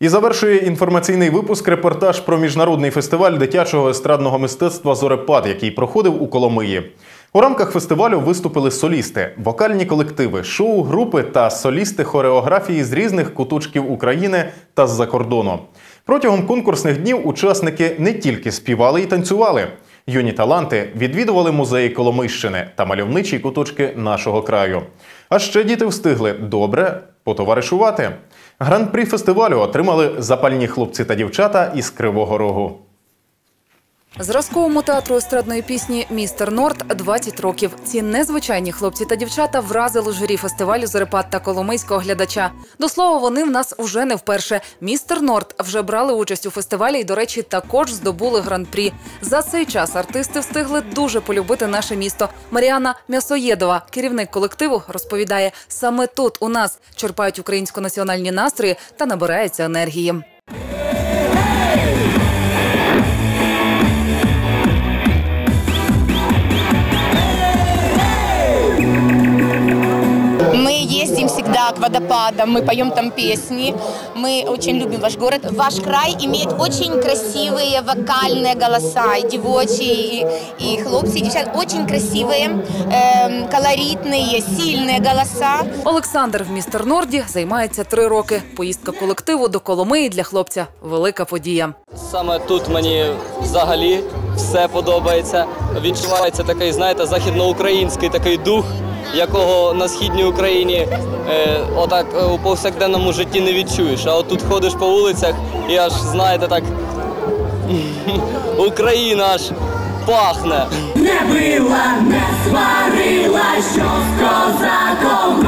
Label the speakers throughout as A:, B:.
A: І завершує інформаційний випуск репортаж про міжнародний фестиваль дитячого естрадного мистецтва Зорепад, який проходив у Коломиї. У рамках фестивалю виступили солісти, вокальні колективи, шоу-групи та солісти хореографії з різних куточків України та з-за кордону. Протягом конкурсних днів учасники не тільки співали і танцювали. Юні таланти відвідували музеї Коломийщини та мальовничі куточки нашого краю. А ще діти встигли добре потоваришувати. Гран-прі фестивалю отримали запальні хлопці та дівчата із Кривого Рогу.
B: Зразковому театру естрадної пісні Містер Норт 20 років. Ці незвичайні хлопці та дівчата вразили журі фестивалю Зорепад та Коломийського глядача. До слова, вони в нас уже не вперше. Містер Норт вже брали участь у фестивалі і, до речі, також здобули гран-прі. За цей час артисти встигли дуже полюбити наше місто. Маріана М'ясоєдова, керівник колективу, розповідає: саме тут у нас черпають українсько-національні настрої та набирається енергії.
C: всегда к водопадам, мы поем там песни. Мы очень любим ваш город. Ваш край имеет очень красивые вокальные голоса, и девочие, и, и хлопцы, и девчата. Очень красивые, эм, колоритные, сильные голоса.
B: Олександр в містер Норді займається три роки. Поїздка колективу до Коломиї для хлопця велика подія.
D: Саме тут мені взагалі все подобається. Відчувається такий, знаєте, західноукраїнський такий дух, якого на східній Україні е, отак е, у повсякденному житті не відчуєш. А от тут ходиш по вулицях і аж знаєте так Україна аж пахне.
E: Не била, не сварила, що з козаком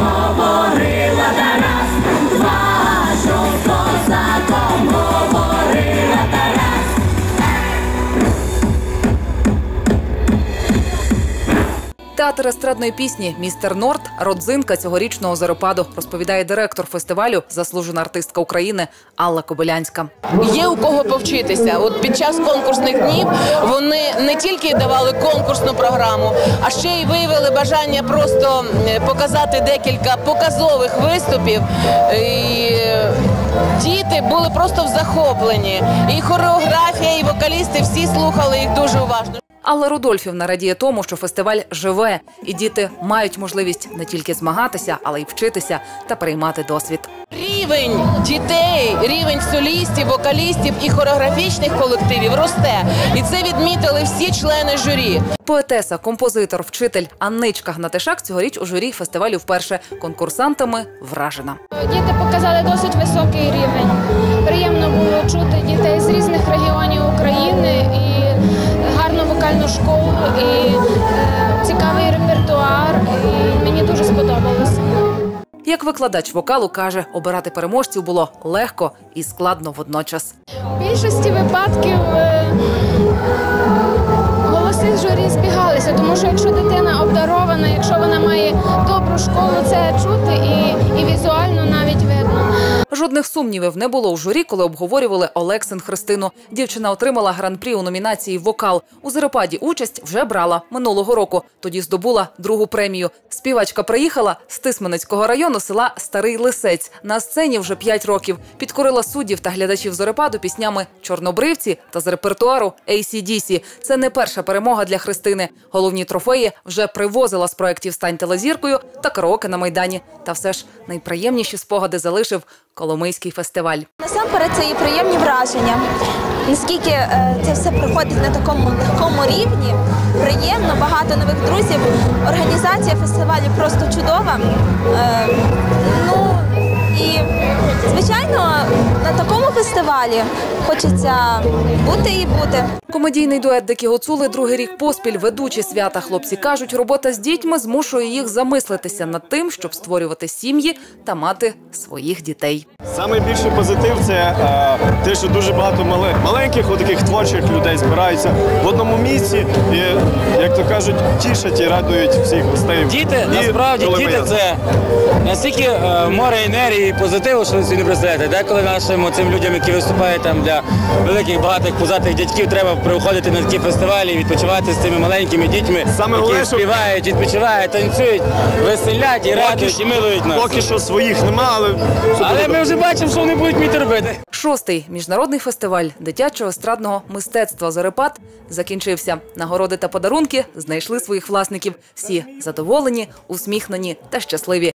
B: Театр естрадної пісні Містер Норд родзинка цьогорічного заропаду, розповідає директор фестивалю, заслужена артистка України Алла Кобилянська.
F: Є у кого повчитися. От під час конкурсних днів вони не тільки давали конкурсну програму, а ще й виявили бажання просто е, показати декілька показових виступів. І е, діти були просто в захопленні. І хореографія, і вокалісти всі слухали їх дуже уважно.
B: Алла Рудольфівна радіє тому, що фестиваль живе, і діти мають можливість не тільки змагатися, але й вчитися та переймати досвід.
F: Рівень дітей, рівень солістів, вокалістів і хореографічних колективів росте. І це відмітили всі члени журі.
B: Поетеса, композитор, вчитель Анничка Гнатишак цьогоріч у журі фестивалю вперше конкурсантами вражена.
G: Діти показали досить високий рівень. Приємно було чути дітей з різних регіонів України і школу, і е, цікавий репертуар. І мені дуже сподобалося.
B: Як викладач вокалу каже, обирати переможців було легко і складно водночас.
G: В більшості випадків е, голоси журі збігалися, тому що якщо дитина обдарована, якщо вона має добру школу, це чути і, і візуально навіть видно.
B: Жодних сумнівів не було в журі, коли обговорювали Олексин Христину. Дівчина отримала гран-прі у номінації Вокал. У Зарепаді участь вже брала минулого року. Тоді здобула другу премію. Співачка приїхала з Тисменецького району села Старий Лисець. На сцені вже 5 років. Підкорила суддів та глядачів Зорепаду піснями Чорнобривці та з репертуару ACDC. Це не перша перемога для Христини. Головні трофеї вже привозила з проєктів Стань телезіркою та караоке на майдані. Та все ж найприємніші спогади залишив Коломийський фестиваль.
C: Насамперед це є приємні враження. Наскільки е, це все проходить на такому легкому рівні, приємно, багато нових друзів. Організація фестивалю просто чудова. Е, ну фестивалі хочеться бути і бути.
B: Комедійний дует Дикі Гуцули другий рік поспіль ведучі свята. Хлопці кажуть, робота з дітьми змушує їх замислитися над тим, щоб створювати сім'ї та мати своїх дітей.
H: Найбільший позитив це е, те, що дуже багато мале- маленьких, таких творчих людей збираються в одному місці і, як то кажуть, тішать і радують всіх гостей.
I: Діти,
H: І
I: насправді, діти це настільки е, море енергії і позитиву, що ви собі не представляєте. Деколи нашим цим людям людям, які виступають там для великих багатих пузатих дядьків, треба приходити на такі фестивалі, відпочивати з цими маленькими дітьми,
H: Саме
I: які
H: головне, щоб-
I: співають, відпочивають, танцюють, веселять і радують, і милують нас.
H: Поки що своїх нема, але все
I: Але ми вже бачимо, що вони будуть вміти робити.
B: Шостий міжнародний фестиваль дитячого естрадного мистецтва Зорепад закінчився. Нагороди та подарунки знайшли своїх власників. Всі задоволені, усміхнені та щасливі.